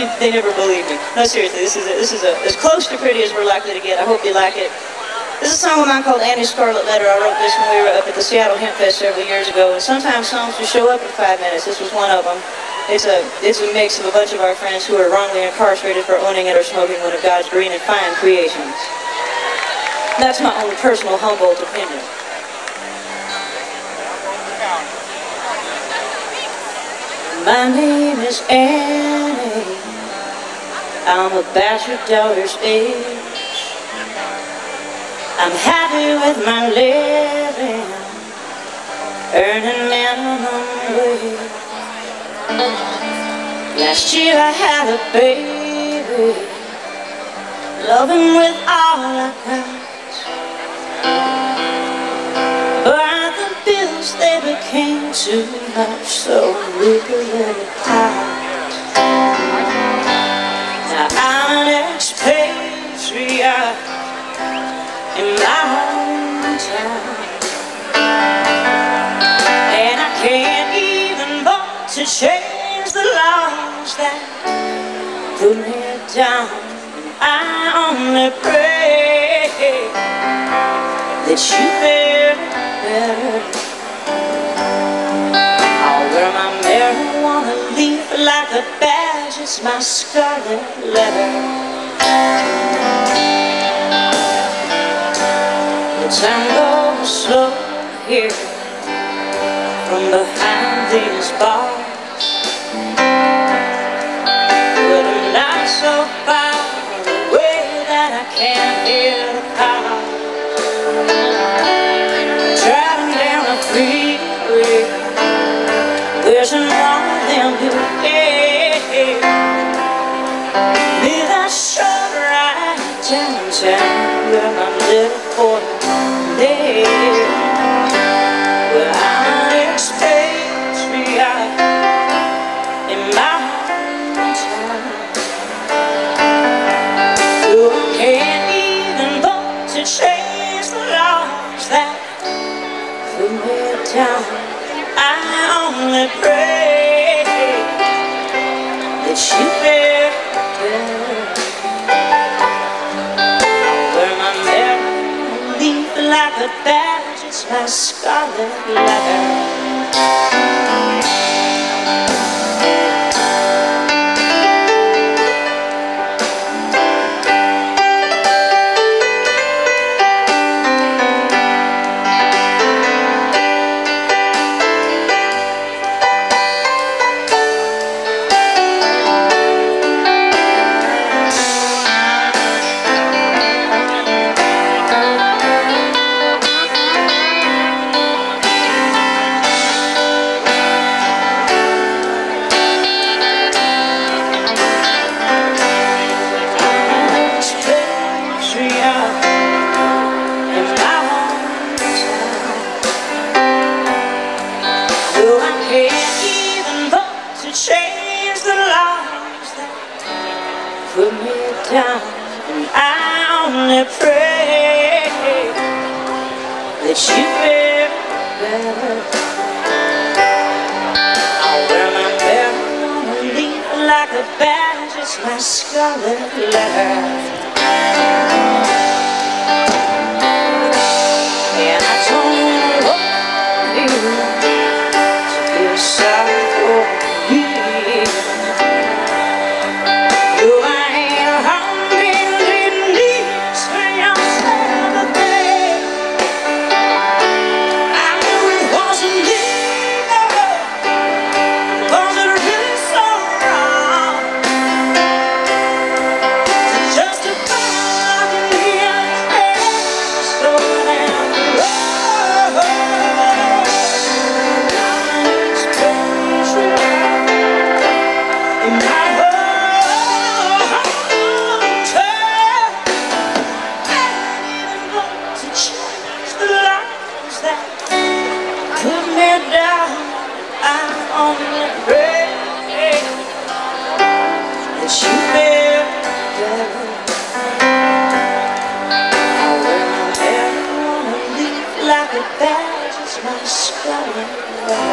you, they never believe me. No, seriously, this is a, this is a, as close to pretty as we're likely to get. I hope you like it. This is a song of mine called Annie's Scarlet Letter. I wrote this when we were up at the Seattle Hemp Fest several years ago. And sometimes songs will show up in five minutes. This was one of them. It's a, it's a mix of a bunch of our friends who are wrongly incarcerated for owning it or smoking one of God's green and fine creations. That's my own personal Humboldt opinion. My name is Annie. I'm about your daughter's age. I'm happy with my living, earning minimum wage. Last year I had a baby, loving with all I got. But the bills, they became too much, so we could let it to change the laws that put me down. I only pray that you feel better. I'll wear my marijuana leaf like a badge. It's my scarlet letter. Time goes slow here from behind these bars. So far away that I can't hear the cars. Driving down a freeway, wishing one of them who care. Be that short ride downtown where my little boy a badge, it's my scarlet letter. Change the laws that put me down. And I only pray that you feel better I'll oh, wear my marijuana leaf like a badge It's my scarlet letter that you feel better. I wear my hair